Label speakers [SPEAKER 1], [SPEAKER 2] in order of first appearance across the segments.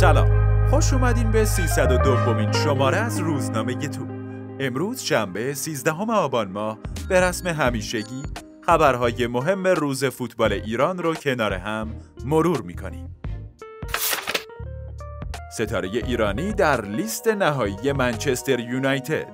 [SPEAKER 1] سلام. خوش اومدین به 302 دومین شماره از روزنامه تو. امروز شنبه 13 آبان ماه. به رسم همیشگی خبرهای مهم روز فوتبال ایران رو کنار هم مرور می‌کنیم. ستاره ایرانی در لیست نهایی منچستر یونایتد.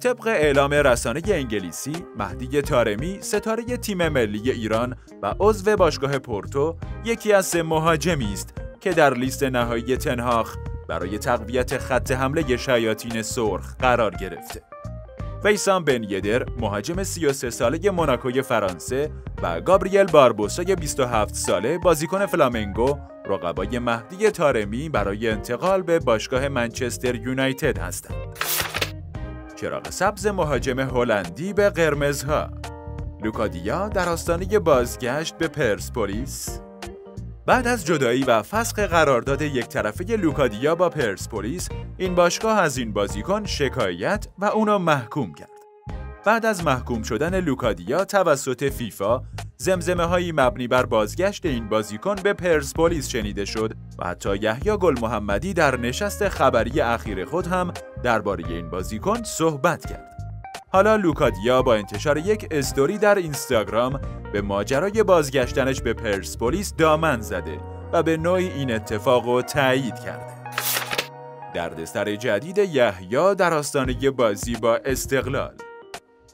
[SPEAKER 1] طبق اعلام رسانه انگلیسی مهدی تارمی ستاره تیم ملی ایران و عضو باشگاه پورتو یکی از سه مهاجمی است که در لیست نهایی تنهاخ برای تقویت خط حمله شیاطین سرخ قرار گرفته. ویسام بن یدر مهاجم 33 ساله موناکوی فرانسه و گابریل باربوسای 27 ساله بازیکن فلامنگو رقبای مهدی تارمی برای انتقال به باشگاه منچستر یونایتد هستند. چراغ سبز مهاجم هلندی به قرمزها لوکادیا در آستانه بازگشت به پرسپولیس بعد از جدایی و فسخ قرارداد یک طرفه لوکادیا با پرسپولیس این باشگاه از این بازیکن شکایت و اونو محکوم کرد بعد از محکوم شدن لوکادیا توسط فیفا زمزمه هایی مبنی بر بازگشت این بازیکن به پرسپولیس شنیده شد و حتی یحیی گل محمدی در نشست خبری اخیر خود هم درباره این بازیکن صحبت کرد. حالا لوکادیا با انتشار یک استوری در اینستاگرام به ماجرای بازگشتنش به پرسپولیس دامن زده و به نوعی این اتفاق رو تایید کرده. دردسر جدید یحیی در آستانه بازی با استقلال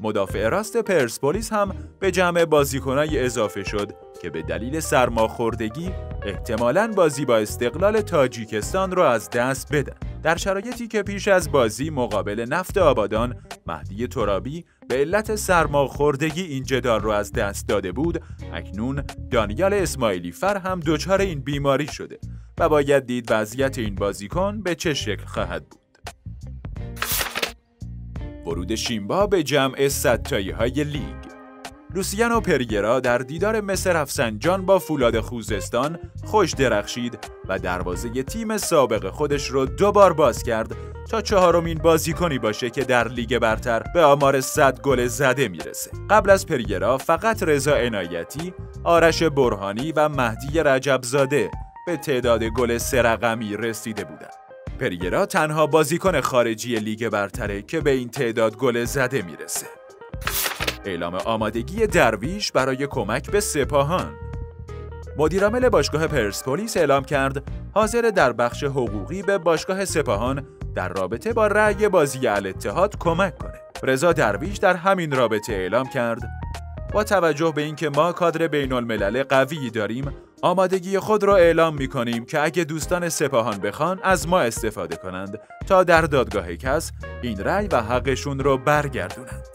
[SPEAKER 1] مدافع راست پرسپولیس هم به جمع بازیکنای اضافه شد که به دلیل سرماخوردگی احتمالاً بازی با استقلال تاجیکستان را از دست بدن. در شرایطی که پیش از بازی مقابل نفت آبادان مهدی ترابی به علت سرماخوردگی این جدال را از دست داده بود اکنون دانیال اسماعیلی فر هم دچار این بیماری شده و باید دید وضعیت این بازیکن به چه شکل خواهد بود. ورود شیمبا به جمع ستایی های لیگ. و پریرا در دیدار مصر افسنجان با فولاد خوزستان خوش درخشید و دروازه تیم سابق خودش رو دوبار باز کرد تا چهارمین بازیکنی باشه که در لیگ برتر به آمار 100 گل زده می‌رسه. قبل از پریرا فقط رضا عنایتی، آرش برهانی و مهدی رجبزاده به تعداد گل سرقمی رسیده بودند. پریرا تنها بازیکن خارجی لیگ برتره که به این تعداد گل زده می‌رسه. اعلام آمادگی درویش برای کمک به سپاهان مدیرعامل باشگاه پرسپولیس اعلام کرد حاضر در بخش حقوقی به باشگاه سپاهان در رابطه با رأی بازی الاتحاد کمک کنه. رضا درویش در همین رابطه اعلام کرد با توجه به اینکه ما کادر بین الملل قوی داریم آمادگی خود را اعلام می کنیم که اگه دوستان سپاهان بخوان از ما استفاده کنند تا در دادگاه کس این رأی و حقشون رو برگردونند.